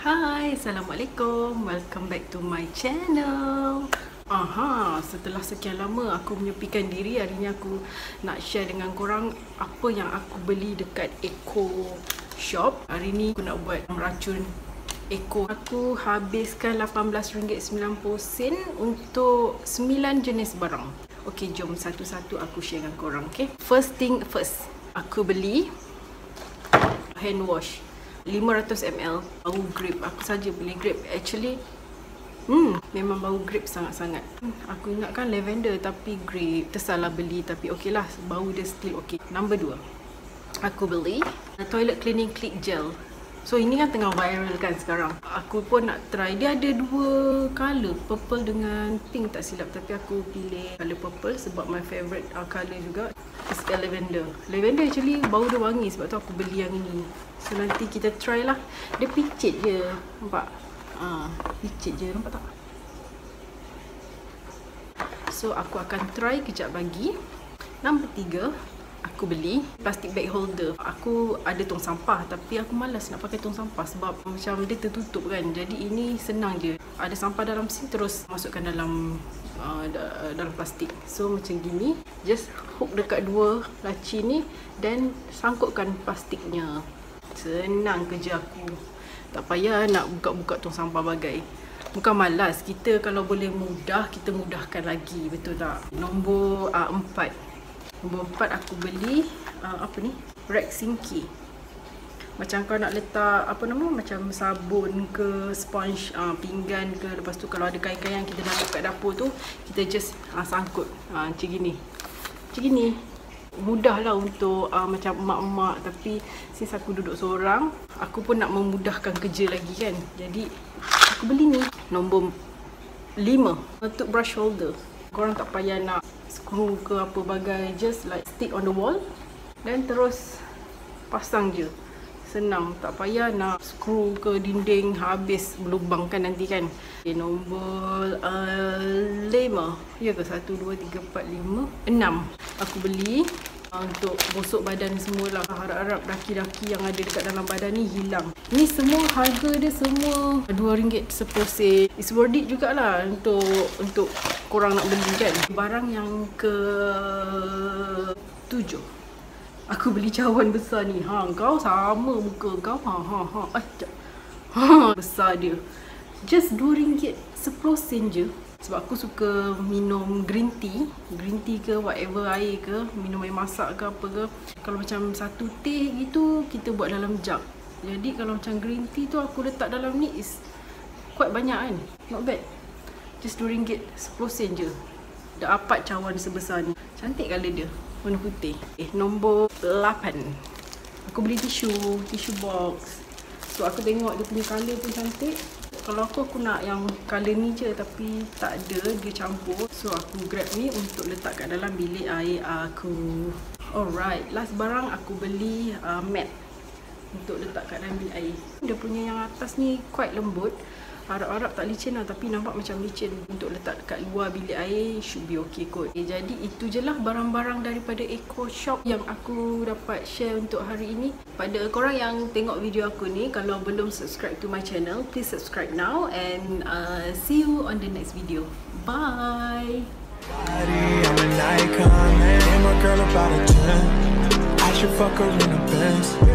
Hai, Assalamualaikum. Welcome back to my channel. Aha, setelah sekian lama aku menyepikan diri, hari ni aku nak share dengan korang apa yang aku beli dekat Eco Shop. Hari ni aku nak buat meracun Eco. Aku habiskan RM18.90 untuk 9 jenis barang. Okey, jom satu-satu aku share dengan korang, okey? First thing first, aku beli hand wash 500ml bau grape. Aku saja beli grape. Actually Hmm, memang bau grape sangat-sangat. Hmm, aku ingatkan lavender tapi grape. Tersalah beli tapi okey lah. Bau dia still okey. Number 2. Aku beli toilet cleaning click gel. So ini kan tengah viral kan sekarang. Aku pun nak try. Dia ada dua color, purple dengan pink tak silap. Tapi aku pilih color purple sebab my favourite uh, color juga. Is lavender. Lavender actually bau dia wangi sebab tu aku beli yang ini. So nanti kita try lah. Dia picit je. Nampak? Ah, picit je nampak tak? So aku akan try kejap lagi. Nombor tiga, aku beli plastic bag holder. Aku ada tong sampah tapi aku malas nak pakai tong sampah sebab macam dia tertutup kan. Jadi ini senang je. Ada sampah dalam sini terus masukkan dalam uh, dalam plastik. So macam gini, just hook dekat dua laci ni dan sangkutkan plastiknya. Senang kerja aku. Tak payah nak buka-buka tong sampah bagai. Bukan malas. Kita kalau boleh mudah, kita mudahkan lagi. Betul tak? Nombor uh, empat. Empat aku beli uh, apa ni? Rack Sinky. Macam kau nak letak apa nama? Macam sabun ke, sponge, uh, pinggan ke. Lepas tu kalau ada kain-kain yang kita nak kat dapur tu, kita just uh, sangkut. Uh, macam gini. Macam gini mudahlah untuk uh, macam emak-emak tapi since aku duduk seorang aku pun nak memudahkan kerja lagi kan jadi aku beli ni nombor 5 untuk brush holder korang tak payah nak screw ke apa bagai just like stick on the wall dan terus pasang je. Senang tak payah nak screw ke dinding habis berlubang kan nanti kan. Okay, nombor uh, 5 ya ke? 1, 2, 3, 4, 5 6 aku beli untuk bosok badan semua lah harap-harap daki-daki yang ada dekat dalam badan ni hilang ni semua harga dia semua RM2 10 sen it's worth it jugalah untuk untuk korang nak beli kan barang yang ke 7 Aku beli cawan besar ni. Ha, kau sama muka kau. Ha, ha, ha. Ha, besar dia. Just RM2 10 sen je. Sebab aku suka minum green tea. Green tea ke whatever air ke. Minum air masak ke apa ke. Kalau macam satu teh gitu, kita buat dalam jug. Jadi kalau macam green tea tu aku letak dalam ni is quite banyak kan. Not bad. Just RM2 10 sen je. Dah dapat cawan sebesar ni. Cantik colour dia warna putih. Eh, nombor 8. Aku beli tisu, tisu box. So, aku tengok dia punya colour pun cantik. Kalau aku, aku nak yang colour ni je tapi tak ada, dia campur. So, aku grab ni untuk letak kat dalam bilik air aku. Alright, last barang aku beli uh, mat untuk letak kat dalam bilik air. Dia punya yang atas ni quite lembut. Harap-harap tak licin lah tapi nampak macam licin untuk letak kat luar bilik air should be okay kot. Okay, jadi itu je lah barang-barang daripada Eco Shop yang aku dapat share untuk hari ini. Pada korang yang tengok video aku ni kalau belum subscribe to my channel please subscribe now and uh, see you on the next video. Bye! I'm an icon, man. I'm a girl about a 10 I should fuck her in a Benz